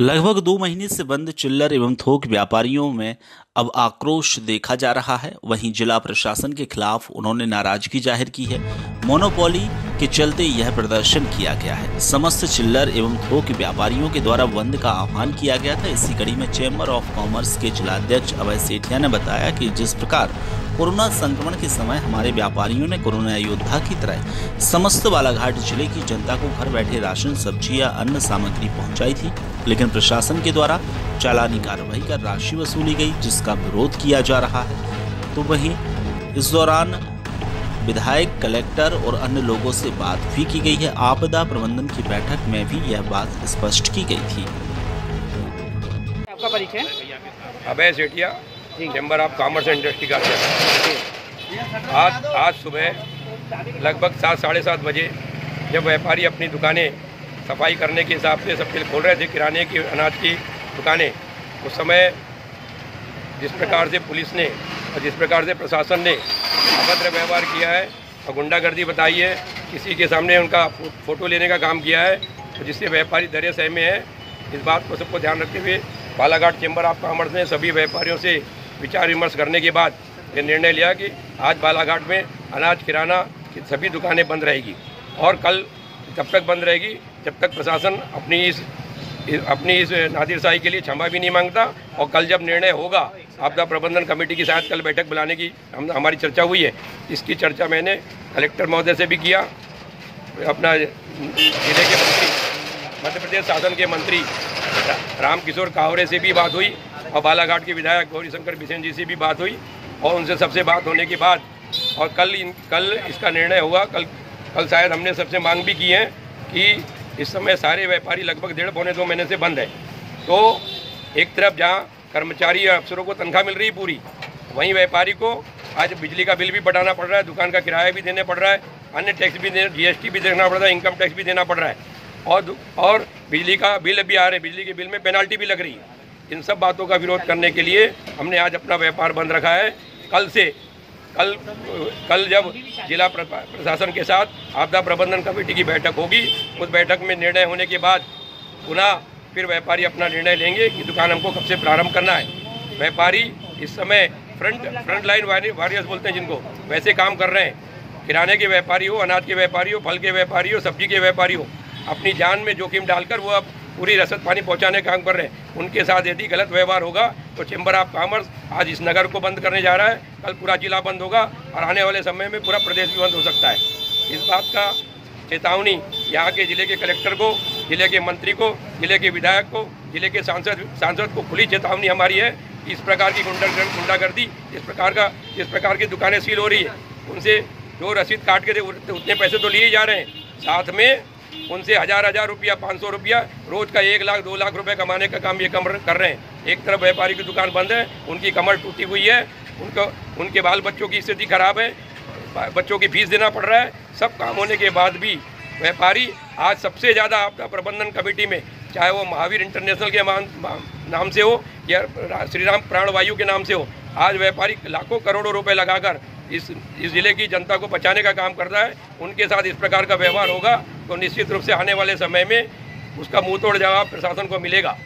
लगभग दो महीने से बंद चिल्लर एवं थोक व्यापारियों में अब आक्रोश देखा जा रहा है। वहीं जिला प्रशासन के खिलाफ उन्होंने नाराज़गी ज़ाहिर की है। मोनोपोली के चलते यह प्रदर्शन किया गया है। समस्त चिल्लर एवं थोक व्यापारियों के द्वारा बंद का आह्वान किया गया था। इसी कड़ी में चैम्बर ऑफ़ कॉमर्स के जिलाध्यक्ष अभय सेठिया ने बताया कि जिस प्रकार कोरोना संक्रमण के समय हमारे व्यापारियों ने कोरोना योद्धा की तरह समस्त बालाघाट ज़िले की जनता को घर बैठे राशन, सब्ज़ी या अन्य सामग्री पहुंचाई थी। लेकिन प्रशासन के द्वारा चालानी कार्रवाई कर राशि वसूली गई जिसका विरोध किया जा रहा है। तो वहीं इस दौरान विधायक कलेक्टर और अन्य लोगों से बात भी की गई है। आपदा प्रबंधन की बैठक में भी यह बात स्पष्ट की गई थी। आपका परिचय? Abhay Sethia chamber of commerce and industry का आज आज सुबह लगभग सात साढ़े सात बजे जब व्यापारी अपनी दुकानें सफ़ाई करने के हिसाब से सबके लिए खोल रहे थे किराने की अनाज की दुकानें उस समय जिस प्रकार से पुलिस ने और जिस प्रकार से प्रशासन ने अभद्र व्यवहार किया है और गुंडागर्दी बताई है, किसी के सामने उनका फ़ोटो लेने का काम किया है तो जिससे व्यापारी दरे सह में है, इस बात को सबको ध्यान रखते हुए बालाघाट चैम्बर ऑफ़ कॉमर्स ने सभी व्यापारियों से विचार विमर्श करने के बाद ये निर्णय लिया कि आज बालाघाट में अनाज किराना की सभी दुकानें बंद रहेगी और कल जब तक बंद रहेगी, जब तक प्रशासन अपनी इस अपनी इस नादिर शाही के लिए क्षमा भी नहीं माँगता और कल जब निर्णय होगा आपदा प्रबंधन कमेटी के साथ कल बैठक बुलाने की हम, हमारी चर्चा हुई है। इसकी चर्चा मैंने कलेक्टर महोदय से भी किया। अपना ज़िले के मंत्री, मध्य प्रदेश शासन के मंत्री राम किशोर कावरे से भी बात हुई और बालाघाट के विधायक गौरीशंकर बिसेन जी से भी बात हुई और उनसे सबसे बात होने के बाद और कल इन, कल इसका निर्णय हुआ। कल कल शायद हमने सबसे मांग भी की है कि इस समय सारे व्यापारी लगभग डेढ़ पौने दो महीने से बंद है। तो एक तरफ़ जहाँ कर्मचारी या अफसरों को तनख्वाह मिल रही है पूरी। वहीं व्यापारी को आज बिजली का बिल भी बढ़ाना पड़ रहा है, दुकान का किराया भी देने पड़ रहा है, अन्य टैक्स भी देना, जीएसटी भी देना पड़ रहा है, इनकम टैक्स भी देना पड़ रहा है। और और बिजली का बिल भी आ रहा है, बिजली के बिल में पेनाल्टी भी लग रही है। इन सब बातों का विरोध करने के लिए हमने आज अपना व्यापार बंद रखा है। कल से, कल कल जब जिला प्रशासन के साथ आपदा प्रबंधन कमेटी की बैठक होगी, उस बैठक में निर्णय होने के बाद पुनः फिर व्यापारी अपना निर्णय लेंगे कि दुकान हमको कब से प्रारंभ करना है। व्यापारी इस समय फ्रंट फ्रंट लाइन वारियर्स बोलते हैं जिनको, वैसे काम कर रहे हैं। किराने के व्यापारी हो, अनाज के व्यापारी हो, फल के व्यापारी हो, सब्ज़ी के व्यापारी हो, अपनी जान में जोखिम डालकर वो अब पूरी रसद पानी पहुँचाने का काम कर रहे हैं। उनके साथ यदि गलत व्यवहार होगा तो चैम्बर ऑफ़ कॉमर्स आज इस नगर को बंद करने जा रहा है। कल पूरा जिला बंद होगा और आने वाले समय में पूरा प्रदेश भी बंद हो सकता है। इस बात का चेतावनी यहाँ के ज़िले के कलेक्टर को ज़िले के मंत्री को, ज़िले के विधायक को, ज़िले के सांसद सांसद को खुली चेतावनी हमारी है इस प्रकार की गुंडागर्दी इस प्रकार का इस प्रकार की दुकानें सील हो रही है, उनसे जो रसीद काट के उतने पैसे तो लिए जा रहे हैं। साथ में उनसे हज़ार हज़ार रुपया, पाँच सौ रुपया रोज़ का एक लाख, दो लाख रुपए कमाने का काम ये कम कर रहे हैं। एक तरफ़ व्यापारी की दुकान बंद है, उनकी कमर टूटी हुई है, उनको, उनके बाल बच्चों की स्थिति खराब है बच्चों की फ़ीस देना पड़ रहा है। सब काम होने के बाद भी व्यापारी आज सबसे ज़्यादा आपदा प्रबंधन कमेटी में, चाहे वो महावीर इंटरनेशनल के नाम से हो, या श्रीराम प्राणवायु के नाम से हो, आज व्यापारी लाखों करोड़ों रुपए लगाकर इस इस ज़िले की जनता को बचाने का काम कर रहा है। उनके साथ इस प्रकार का व्यवहार होगा तो निश्चित रूप से आने वाले समय में उसका मुँह तोड़ जवाब प्रशासन को मिलेगा।